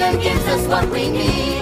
And gives us what we need.